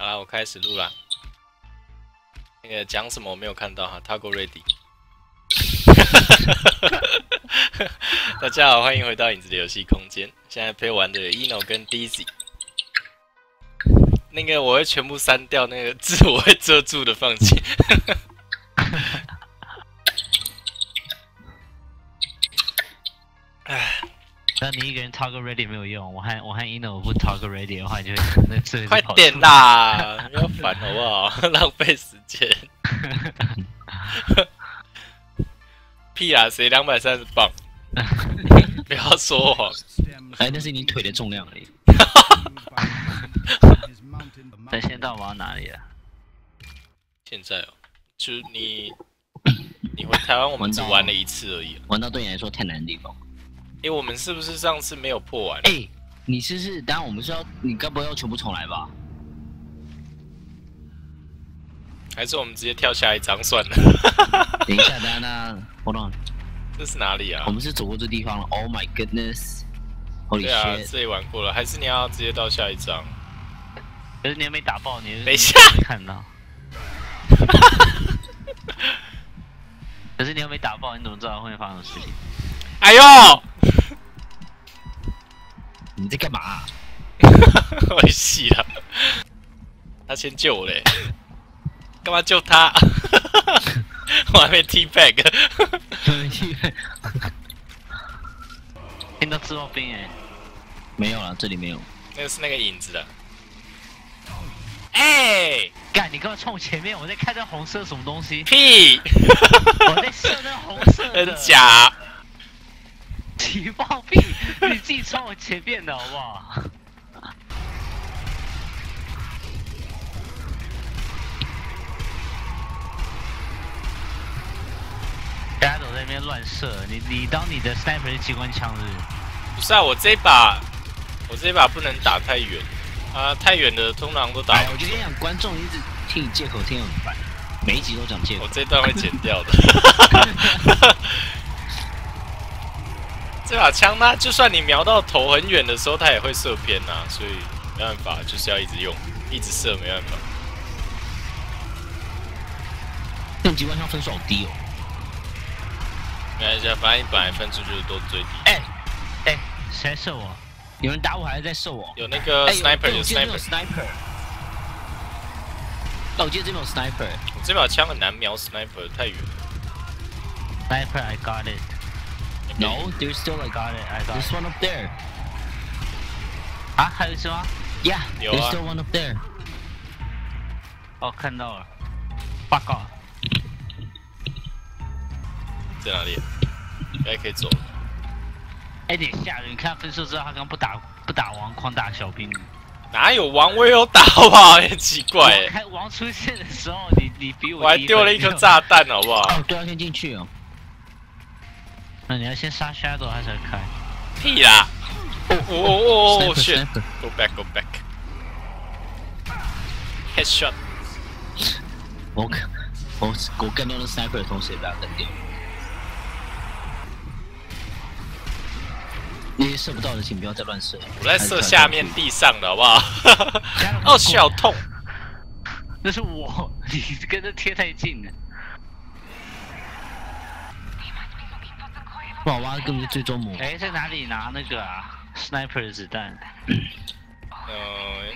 好啦，我开始录了。那个讲什么我没有看到哈，Toggle Ready。大家好，欢迎回到影子的游戏空间。现在陪我玩的 Eno 跟 Dizzy。那个我会全部删掉那个字，我会遮住的，放弃。那你一个人 Toggle Ready 没有用，我和我和 ino 不 Toggle Ready 的话，就会那 字快点啦，不要烦好不好？浪费时间。屁啊！谁两百三十磅？不要说谎。哎，那是你腿的重量而已。那现在到往哪里了？现在哦，就你你回台湾，我们只玩了一次而已。玩到对你来说太难的地方。哎，我们是不是上次没有破完？哎，你是不是，当然我们是要，你该不会要全部重来吧？还是我们直接跳下一张算了？等一下，等下，那 hold on，这是哪里啊？我们是走过这地方了。Oh my goodness！对啊，这里玩过了，还是你要直接到下一张？可是你还没打爆，你等一下看到。可是你又没打爆，你怎么知道后面发生什么事情？哎呦！你在干嘛？我死了！他先救我嘞，干嘛救他？我还没 T back。听到自爆兵哎，没有了，这里没有。那个是那个影子的。哎，干！你刚刚冲前面，我在看这红色什么东西？屁！我在射那红色的。真假？起爆屁！你自己穿我前面的好不好？大家都在那边乱射，你你当你的 sniper 是机关枪是？不是啊，我这把我这把不能打太远啊，太远的通常都打。我就跟你讲，观众一直听你借口听很烦，每一集都讲借口。我这段会剪掉的。这把枪它就算你瞄到头很远的时候，它也会射偏呐，所以没办法，就是要一直用，一直射，没办法。用机关枪分数好低哦。没关系，反正你本来分数就是都最低。哎，哎，谁射我？有人打我还是在射我？有那个 sniper，有 sniper。哦，我记得这边有 sniper。我这把枪很难瞄 sniper，太远。Sniper，I got it。No, there's still I got it. I this one up there. 啊，还有是吗？Yeah, there's still one up there. 哦，看到了。报告。在哪里？应该可以走了。哎，点吓人！你看分数之后，他刚不打不打王，狂打小兵。哪有王？我也有打，好不好？很奇怪。开王出现的时候，你你比我。我还丢了一颗炸弹，好不好？哦，对，要先进去哦。那你要先杀 Shadow 还是开？屁啦！哦哦哦哦！Shit！Go back，Go back。Headshot。我我我干掉了 Sniper 的同时，也把他干掉。那些射不到的，请不要再乱射。我在射下面地上的，好不好？哦，小痛。那是我，你跟他贴太近了。不好挖，根本就最终魔。哎，在哪里拿那个啊？Sniper 的子弹？呃，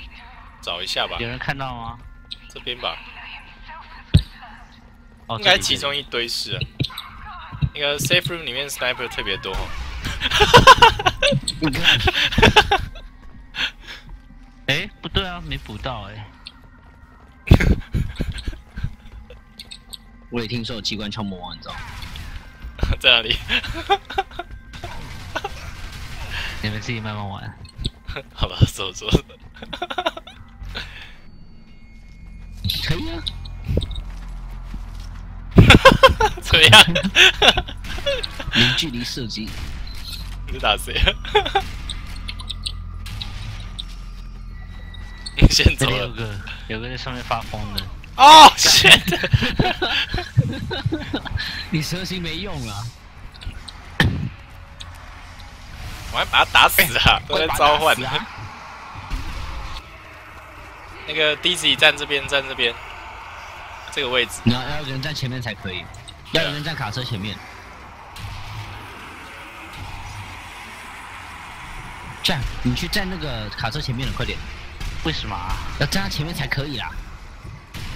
找一下吧。有人看到吗？这边吧。哦，应该其中一堆是。那个 Safe Room 里面 Sniper 特别多。哎，不对啊，没补到哎。我也听说有机关枪魔王，你知道。在哪里？你们自己慢慢玩。好吧，走走。可以啊。怎么样？零距离射击。你在打谁？你先走。有个，有个在上面发疯的。哦，shit！你蛇形没用啊！我要把他打死啊！都在召唤。那个 D 子站这边，站这边，这个位置。你要要有人站前面才可以，要有人站卡车前面。这样，你去站那个卡车前面了，快点！为什么啊？要站他前面才可以啦。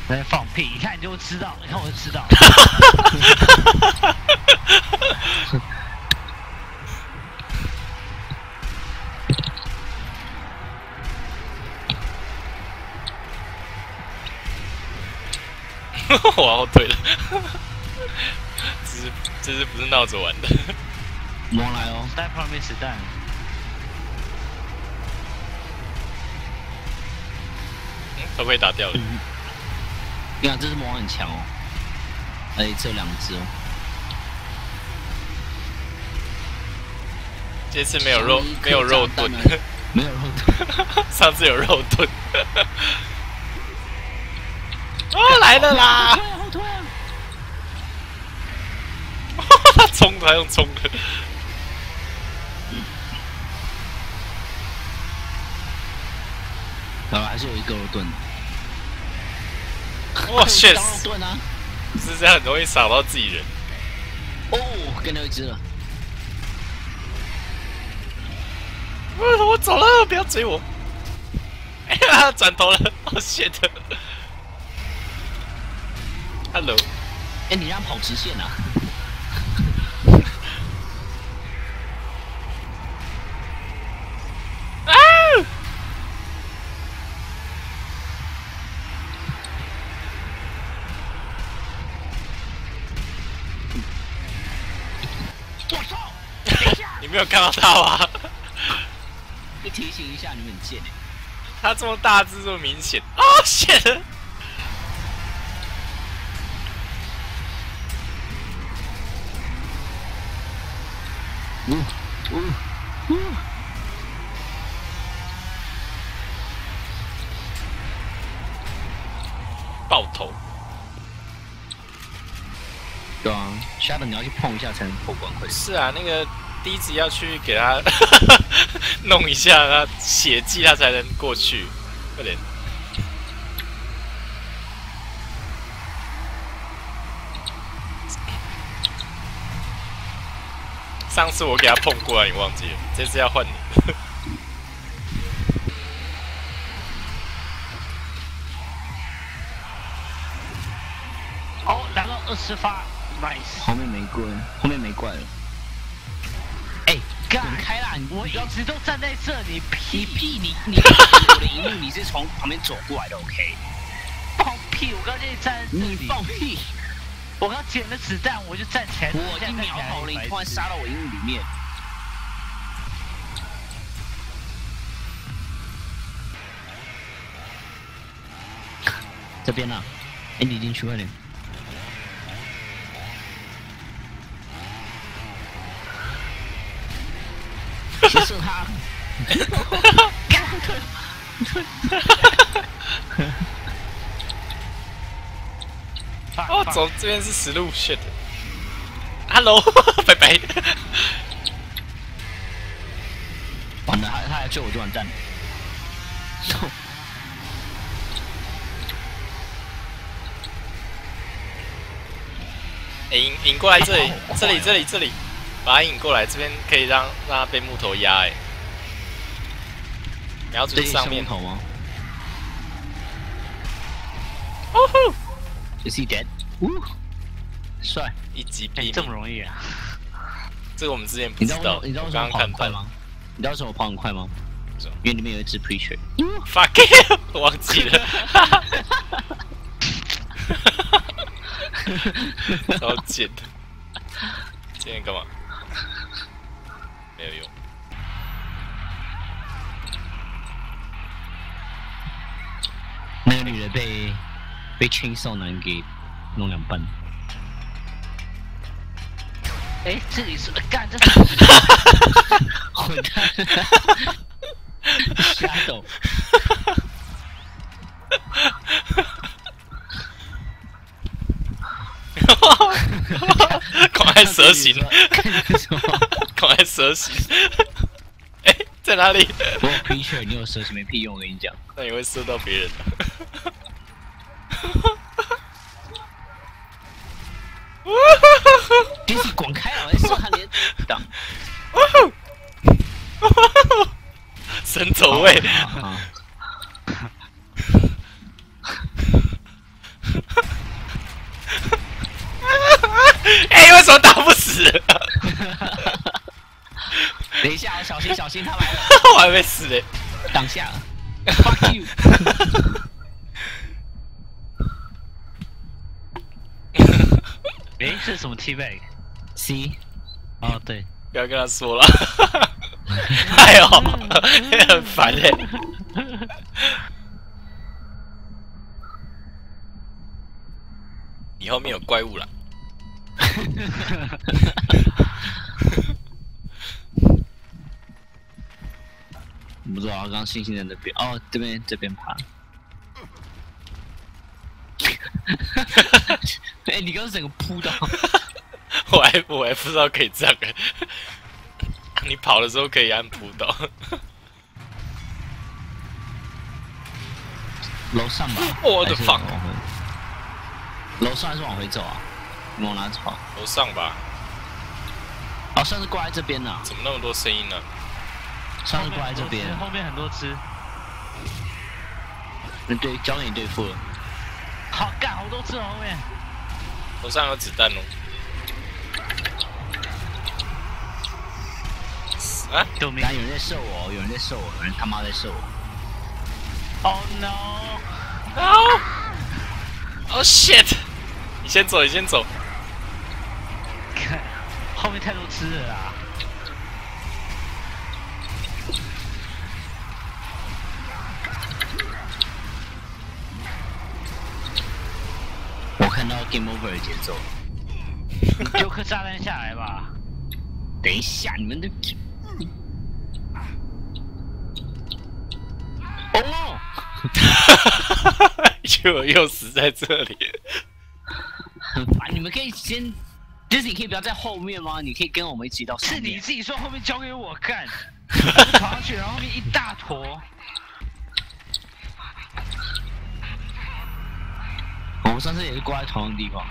在放屁！一看你就知道，你看我就知道。我要后退了，这是这是不是闹着玩的？魔王来哦！带旁边子弹。头盔打掉了。你看，这只魔王很强哦。哎，只有两只哦。这次没有肉，没有肉盾，没有肉盾。上次有肉盾。哦，来了啦！后退啊！他冲，他用冲的。好吧，还是有一个肉盾。哇 盾啊！是这样很容易扫到自己人。哦，跟到一只了。我我走了，不要追我！哎呀，转头了，哦，shit！Hello，哎，你让跑直线啊！啊！没有看到他吗？就提醒一下，你们很贱哎！他这么大字，这么明显啊！shit！呜呜呜！爆头！对啊，下的你要去碰一下才能破关，快点！是啊，那个第一集要去给他 弄一下，他血迹他才能过去，快点！上次我给他碰过了，你忘记了？这次要换你。哦，拿到二十发，nice。后面没怪，后面没怪了。开啦！我一直都站在这里，你屁你你我的荧幕你是从旁边走过来的，OK？放屁！我刚才站在这里，放屁！我刚捡了子弹，我就站起来，我一秒好了，你突然杀到我荧幕里面。这边呢、啊？哎，你进去快点！哦，走这边是死路，shit。Hello，拜拜。完了，他他来追我就完蛋了。哎，引引过来这里，这里，这里，这里，把他引过来，这边可以让让他被木头压。哎，瞄准上面头吗？哦吼！Is he dead？呜，帅！一击哎毙命，这么容易啊？这个我们之前不你知道，你知道为什么我刚刚看到。跑很快吗？你知道为什么我跑很快吗？因为里面有一只 preacher。Fuck it，我忘记了。超贱的。今天干嘛？被被 chainsaw 男给弄两半。哎，这里是干这是 混蛋！瞎抖。赶快蛇形，看什么？赶快蛇形。哎，在哪里？我有 preacher，你有蛇形没屁用，我跟你讲。那你会射到别人。电视滚开啊！说他连挡。神走位。啊哎、为什么打不死？等一下，小心小心，他来了，我还没死嘞。挡下。Fuck you！诶，是什么 T bag？C，哦，对，不要跟他说了。哎呦，很烦哎。你后面有怪物了。不知道，刚刚星星在那边。哦，这边这边爬。哎、你刚刚整个扑到，我还我还不知道可以这样哎。你跑的时候可以按扑倒。楼上吧？我的还是往回楼上还是往回走啊？你往哪走啊？楼上吧？哦，上次挂在这边呢、怎么那么多声音呢、上次挂在这边。后面很多只，嗯，对，交给你对付了。好干，好多只哦后面。楼上有子弹哦。啊！救命刚有人在射我，有人在射我，有人他妈在射我。ohnoo 哦 shit！你先走，你先走。看，后面太多只了啦。我看到 game over 的节奏。你丢颗炸弹下来吧。等一下，你们的。哦，就又死在这里。很 烦！你们可以先，就是你可以不要在后面吗？你可以跟我们一起到。是你自己说后面交给我干，我 就跑上去，然后后面一大坨。我们上次也是挂在同样的地方。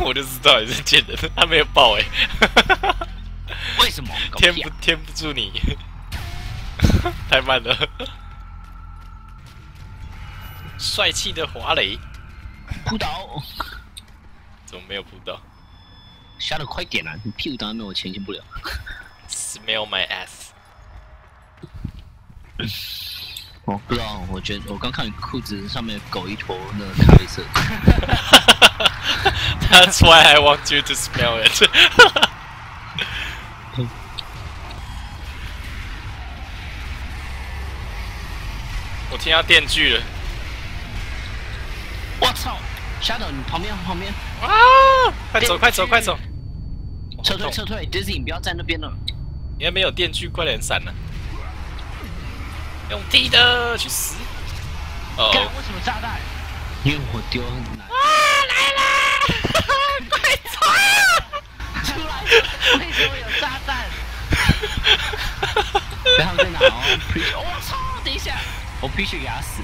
我就知道你是贱人，他没有爆哎、为什么？搞屁啊添不添不住你，太慢了。帅气的华雷扑倒！怎么没有扑到下的快点啊！你屁股当然没有，我前进不了。？Smell my ass！我不知道，我觉得我刚看你裤子上面狗一坨那个咖啡色。That's why I want you to smell it。我听到电锯了我操！Shadow，你旁边旁边，啊！快走快走快走！撤退撤退！Dizzy，你不要在那边了。你还没有电锯，快点闪了！用踢的去死！哦干，为什么炸弹？因为我丢很难。快走啊！出来！为什么有炸弹？然后在哪哦 我操！等一下，我必须给他死。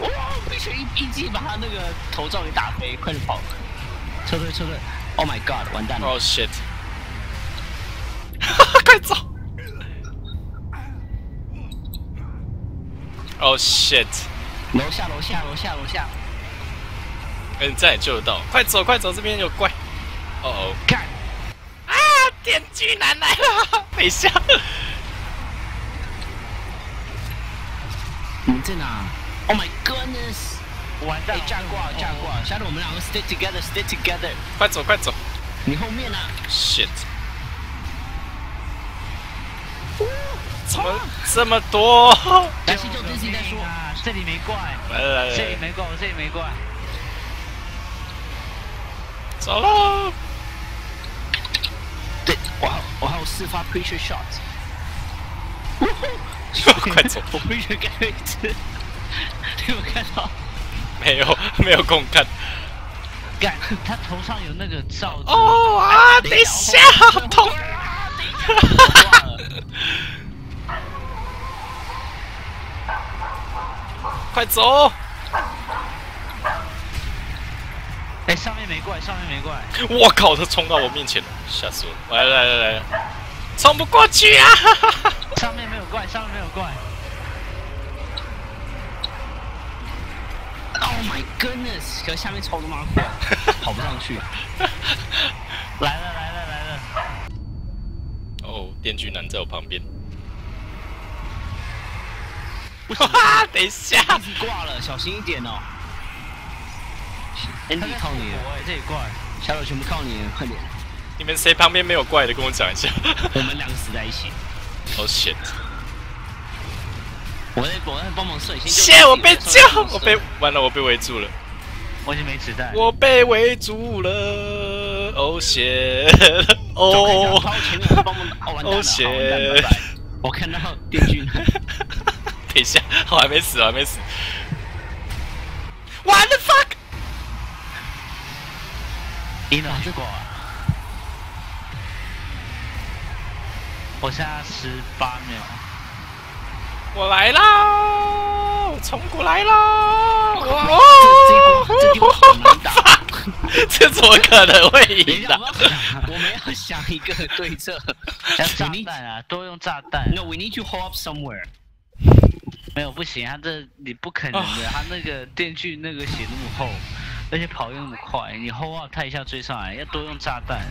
哇！必须一一击把他那个头罩给打飞，快点跑！撤退撤退！Oh my god，完蛋了！！Oh shit！快走！！Oh shit！楼下楼下楼下楼下！嗯，这样也救得到。快走快走，这边有怪。哦哦！看！啊！电锯男来了！等一下，你们在哪？Oh my goodness！完蛋！哎，架挂炸挂！下次我们两个 stick together，stick together。快走快走你后面呢！！shit！怎么这么多？但是就 Dizzy 在说，啊，这里没怪，来来来来，这里没怪，我这里没怪。走喽！对，我还我还有四发 preacher shot。快走！我 preacher 盖了一次，你有看到？没有没有空看。干，他头上有那个罩子。哦啊！等一下，好痛！快走！哎，上面没怪，上面没怪。我靠，他冲到我面前了，吓死我！来来来来，冲不过去啊！上面怪，上面没有怪。Oh my goodness！可下面超他妈怪，跑不上去。来了来了来了！哦，电锯男在我旁边。哇！等一下，挂了，小心一点哦。Andy 靠你，这里怪，小丑全部靠你，快点。你们谁旁边没有怪的，跟我讲一下。我们两个死在一起。Oh shit！我在我在帮忙射，先我被救，我被 完了，我被围住了。我已经没子弹。我被围住了。Oh shit！哦。Oh shit！我看到电锯。等一下，我还没死，我还没死。What the fuck！赢了就过。我现在十八秒。我来啦！我冲过来啦！哇！这 怎么可能会赢的？我们要想一个对策。炸弹啊！多用炸弹。No，we need to hold up somewhere。没有不行，他这你不可能的，他那个电锯那个血那么厚，而且跑又那么快，你 hold up 他一下追上来，要多用炸弹。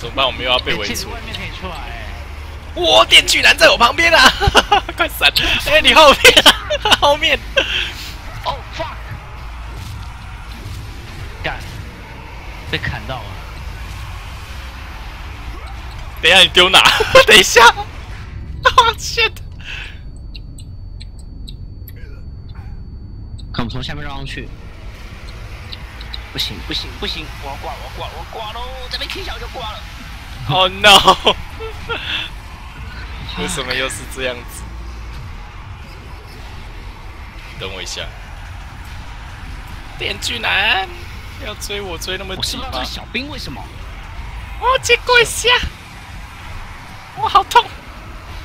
怎么办？我们又要被围住。外面可以出来。哇！电锯男在我旁边啊！快闪！哎，你后面，后面。Oh fuck！干！被砍到了。等一下，你丢哪？等一下。Oh shit！看我们从下面绕上去。不行不行不行！我要挂我要挂我要挂喽！这边 K 小就挂了。Oh no！为什么又是这样子？等我一下。电锯男要追我追那么急吗？小兵为什么？我接过一下。我好痛。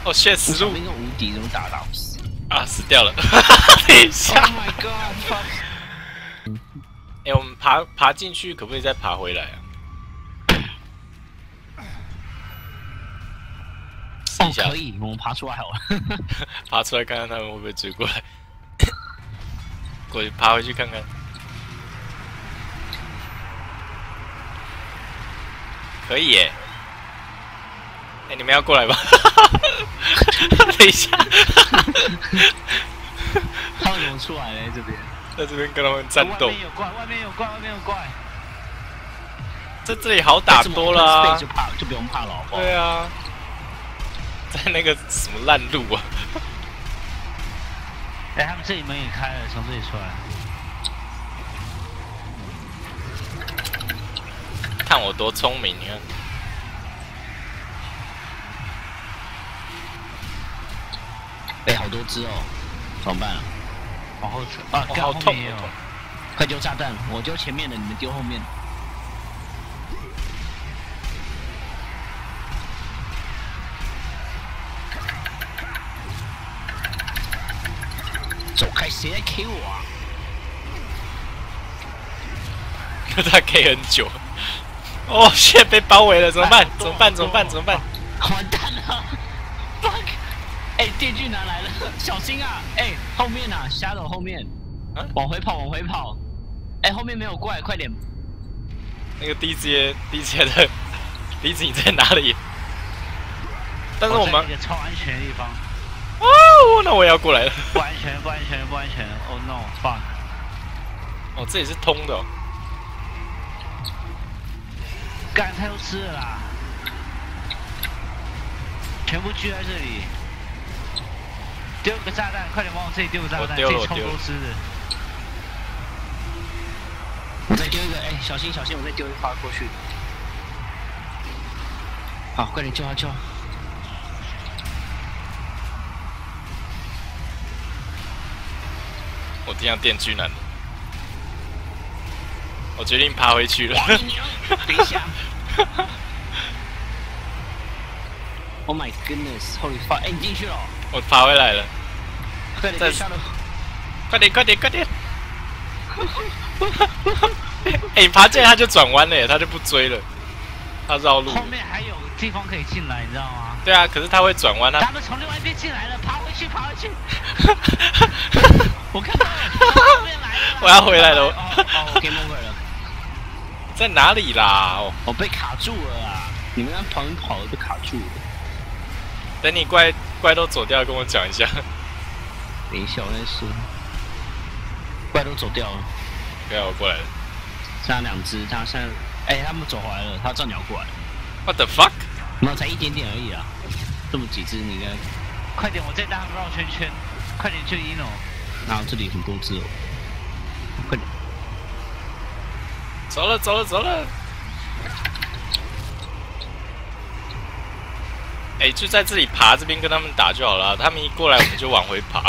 哦，现实路！那个无敌怎么打到死？啊，死掉了！等一下。Oh my god！哎，我们爬爬进去，可不可以再爬回来啊？哦，可以，我们爬出来好了。爬出来看看他们会不会追过来。过去爬回去看看。可以耶。哎，你们要过来吧？等一下，他们怎么出来嘞？这边，在这边跟他们战斗。外面有怪，外面有怪，外面有怪。在这里好打多了，就怕就不用怕了。对啊，在那个什么烂路啊！哎，他们这里门也开了，从这里出来。看我多聪明，你看。哎好多只哦，怎么办啊？往后撤啊！好痛！快丢炸弹！我丢前面的，你们丢后面。走开！谁在 K 我啊？他 K 很久。哦，现在被包围了，怎么办？怎么办？怎么办？怎么办？完蛋了！Fuck！哎，电锯男来了，小心啊！哎，后面啊，虾斗后面，往回跑，往回跑！哎，后面没有怪，快点！那个 D J D J 的 D J 你在哪里？但是我们一个超安全的地方。哦，那我也要过来了。不安全，不安全，不安全！Oh no，fuck！哦，这里是通的。干，太多吃了啦！全部聚在这里。丢个炸弹，快点往我这里丢个炸弹！这里超多吃的。我再丢一个，哎，小心小心，我再丢一发过去。好，快点救他救！我这样电锯男。我决定爬回去了。等一下。Oh my goodness! Holy fuck！哎，你进去了，我爬回来了，快点在下楼。快点快点快点！哎、你爬进来他就转弯了，他就不追了，他绕路。后面还有地方可以进来，你知道吗？对啊，可是他会转弯，他他们从另外一边进来了，爬回去，跑去。我看到。我要回来了哦我，Game over 了，在哪里啦？哦，我被卡住了啊！你们那旁边跑，被卡住了。等你怪怪都走掉，跟我讲一下。等一下，我再说。怪都走掉了，对啊，我过来了。剩下两只，他现在，哎、他们走回来了，他正鸟过来了，What the fuck？没有，才一点点而已啊，这么几只，你应该，快点，我在当绕圈圈，快点去 ino。然后这里很多只哦，快点，走了走了走了。哎、就在这里爬，这边跟他们打就好了。他们一过来，我们就往回爬，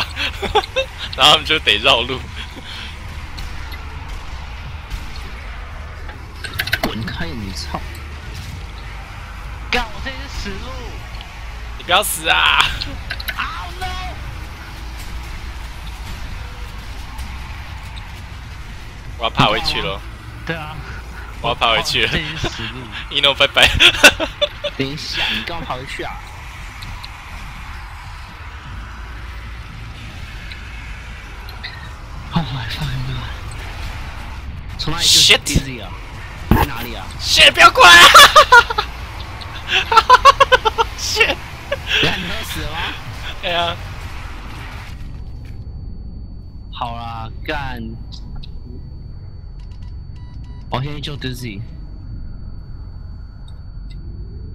然后他们就得绕路。滚开你操！干，我这里是死路。你不要死啊！Oh！我要爬回去了，对啊，我要爬回去了这。里是死路。一诺，拜拜。等一下，你干嘛跑回去啊？哦，来放一个，从哪里救 Shit Dizzy 啊？在哪里啊？谢，不要过来啊！死了吗？哎呀，好啦，干！我先去救 Dizzy。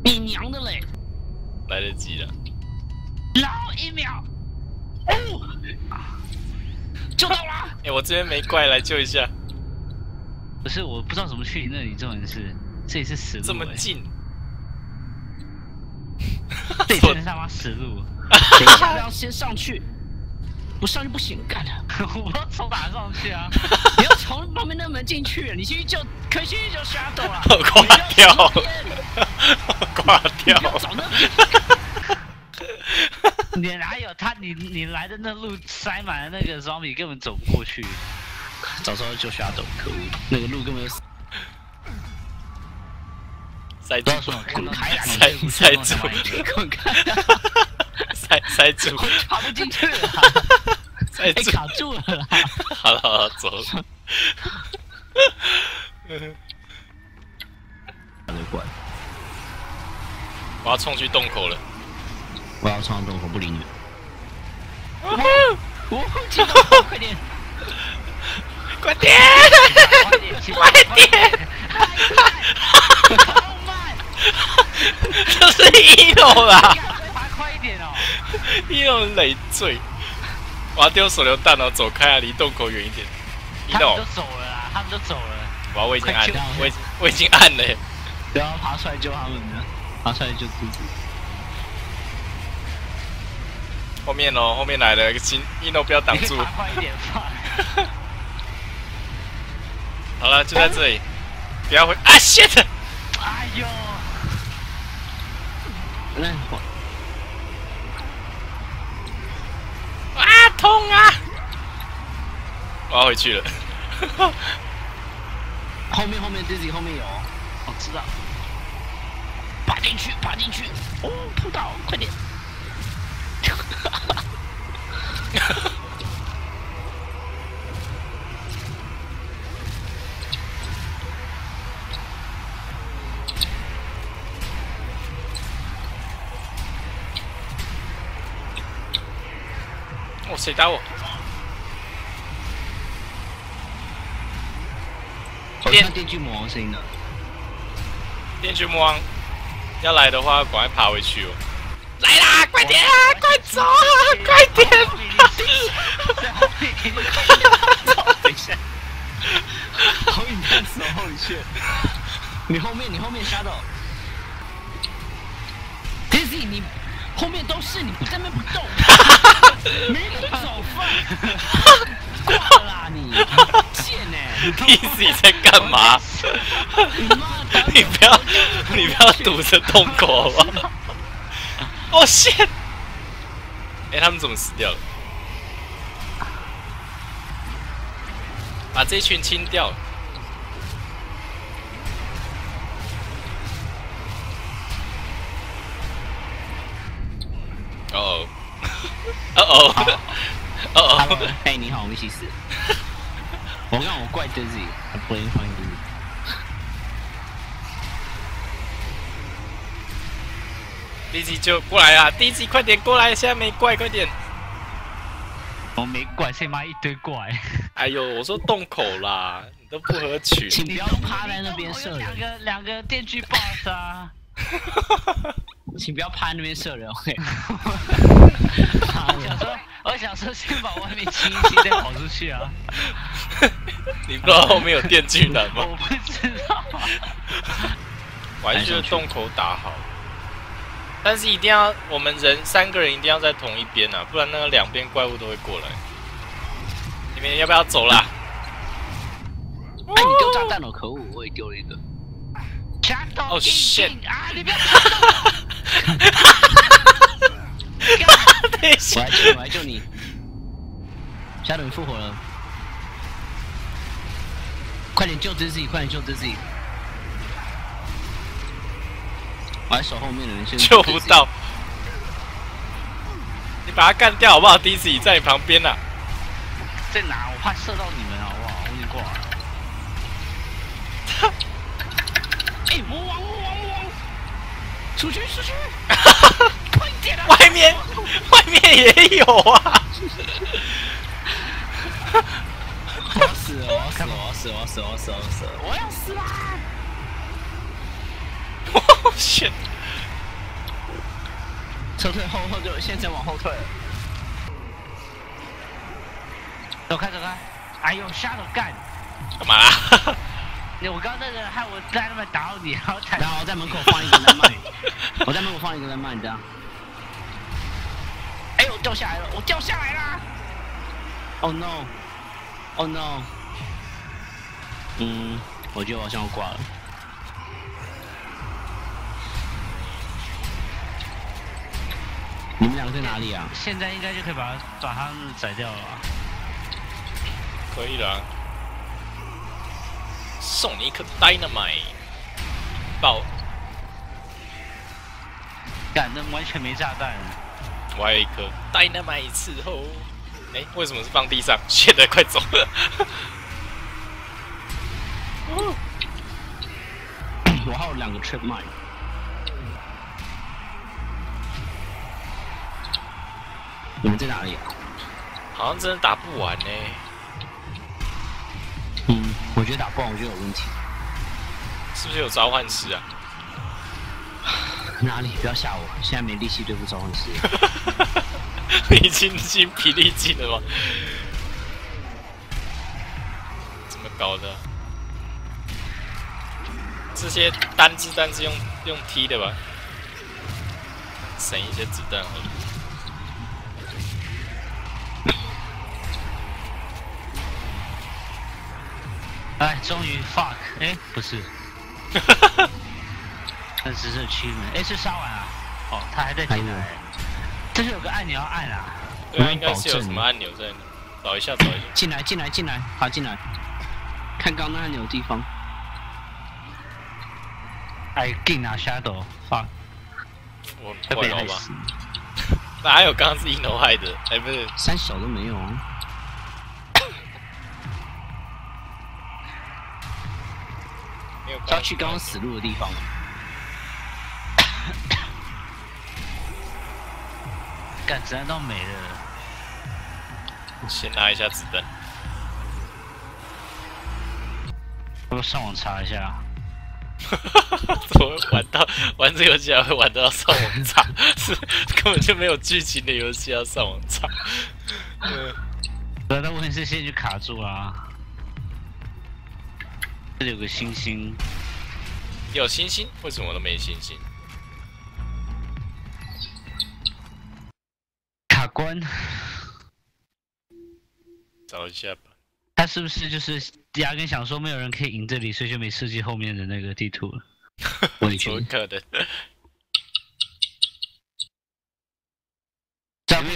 你娘的嘞！来得及了。然后一秒，哦，救到了！哎、我这边没怪，来救一下。不是，我不知道怎么去你那里，重点是这里是死路、这么欸，近，这里真的他妈死路。等 一下，要先上去，不上去不行，干了！我不知道从哪上去啊！你要从旁边那门进去，你去救，可以去救 Shadow 啊！我挂掉挂掉你哪有他？你你来的那路塞满了那个 zombie，根本走不过去。早知道就 Shadow，可恶，那个路根本就死。塞住滚开 塞这塞住，滚开啊！塞塞住，我爬不进去了，塞住。卡住了啦！好了好了，走了。怪，我要冲去洞口了。我要冲洞口不理你。哇快点！快点！快点，快点！好慢！这是一楼啦，你爬快一点哦！一楼累赘。我要丢手榴弹哦，走开啊，离洞口远一点。一楼他们都，走了啦，他们都走了。哇，我已经按了，我已经我已经按了耶。不要爬出来救他们的，爬出来救自己。后面哦，后面来了个新一楼，不要挡住快一点，放。好了，就在这里，不要回啊！shit！哎呦！那我啊，痛啊！我要回去了。后面后面 Dizzy 后面有，我知道。爬进去，爬进去。哦，扑倒，快点！哦，谁打我？好像电锯魔王声音呢。电锯魔王要来的话，赶快爬回去哦。来啦，快点啊，快走啊，快点！等一下，好 intense 哦，Holy shit！你后面，你后面 Shadow。Dizzy，你后面都是，你不在那边不动，没得走饭，挂了啦你，贱呢、弟 子你在干嘛？你不要，你不要堵着洞口好不好？哦，shit！哎，他们怎么死掉了？把这群清掉。哦哦，哦哦，哦哦，嘿，你好，我们一起死。我让我怪 Dizzy，他不会欢迎 Dizzy。Dizzy 就过来啊！Dizzy 快点过来，现在没怪，快点。我没怪，谁妈一堆怪？哎呦，我说洞口啦，你都不合群。请不要趴在那边射两个两个电锯 boss 啊！请不要趴那边射人，OK？我想说，我想说，先把外面清一清，再跑出去啊！你不知道后面有电锯男吗？我不知道。我还是觉得洞口打好，但是一定要我们人三个人一定要在同一边啊，不然那个两边怪物都会过来。你们要不要走啦？哎，你丢炸弹了，可恶！我也丢了一个。哦，shit！啊，你不要！等一下，我来救你，我来救你。夏伦复活了，快点救 Dizzy，快点救 Dizzy！我来守后面的人先救不到，你把他干掉好不好？Dizzy 在你旁边呢，在哪？我怕射到你们好不好？我已经挂了。哎，魔王，魔王，魔王！出去，出去！快点啊！外面，外面也有啊！我要死了！我要死了！我要死了！我要死了！我要死了！我要死啦！我去！撤退后后就现在往后退。走开，走开！哎呦，瞎了干！干嘛啦？我刚刚那个害我在那边打到你，然后然后我在门口放一个在卖，我在门口放一个在卖，这样。哎呦，掉下来了！我掉下来啦！Oh no！Oh no！嗯，我觉得好像要挂了。你们两个在哪里啊？现在应该就可以把把他们宰掉了。可以的。送你一颗 dynamite，爆！干，那完全没炸弹。我还有一颗 dynamite 伺候。哎，为什么是放地上？现在快走！我还有两个 trip mine。你们在哪里啊？好像真的打不完呢。嗯，我觉得打不完，我觉得有问题。是不是有召唤师啊？哪里？不要吓我！现在没力气对付召唤师。你已经精疲力尽了吗？怎么搞的？这些单子弹是用用踢的吧？省一些子弹而已。哎，终于 fuck！哎，不是，那只是区门。哎，是杀完啊？哦，他还在进来。这是有个按钮要按啊？对啊，应该是有什么按钮在？找一下，找一下。进来，进来，进来，好，进来。看刚刚按钮的地方。哎，进啊，shadow fuck！我怪了吧？哪 有刚刚是一头害的？哎，不是，三手都没有啊。要去刚刚死路的地方。干子弹都没了，先拿一下子弹。我上网查一下。怎么玩到玩这游戏还会玩到上网查？是根本就没有剧情的游戏要上网查。嗯，那问题是先去卡住了。这里有个星星，有星星？为什么都没星星？卡关，找一下吧。他是不是就是压根想说没有人可以赢这里，所以就没设计后面的那个地图了？我怎么可能？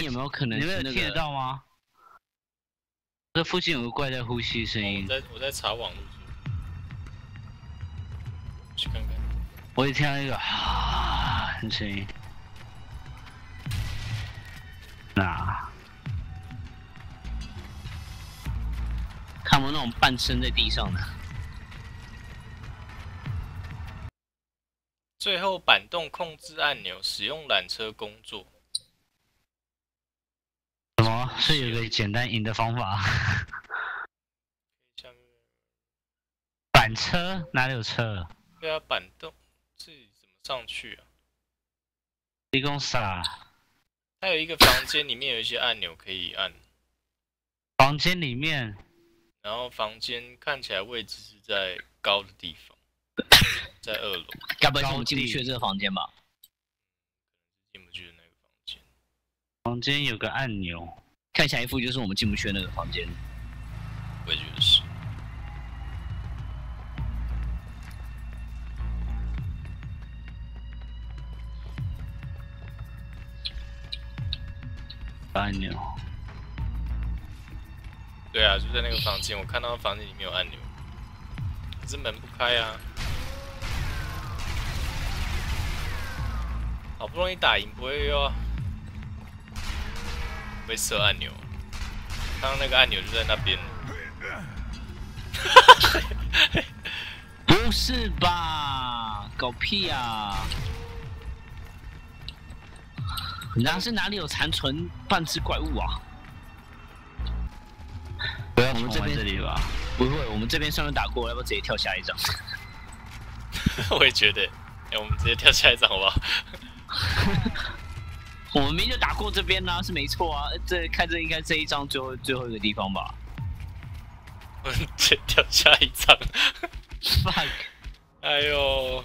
有没有可能？你们听得到吗？这附近有个怪在呼吸声音。我在我在查网络。去看看。我也听到一个啊声音。那。看我那种半身在地上的。最后板动控制按钮，使用缆车工作。什么？是有个简单赢的方法？板车哪里有车？对啊，板凳自己怎么上去啊？一共啥？它有一个房间，里面有一些按钮可以按。房间里面。然后房间看起来位置是在高的地方，在二楼。该不会是我们进不去这个房间吧？进不去的那个房间。房间有个按钮，看起来一副就是我们进不去的那个房间。我也觉得是。按钮。对啊，就在那个房间，我看到房间里面有按钮，可是门不开啊。好不容易打赢，不会又被设按钮？刚刚那个按钮就在那边。不是吧？狗屁啊！那是哪里有残存半只怪物啊？不要我们这边这里吧，不会，我们这边上面打过，要不要直接跳下一张？我也觉得，哎，我们直接跳下一张好不好？我们明就打过这边呢，是没错啊。这看这应该这一张最后最后一个地方吧？我们直接跳下一张。fuck！哎呦。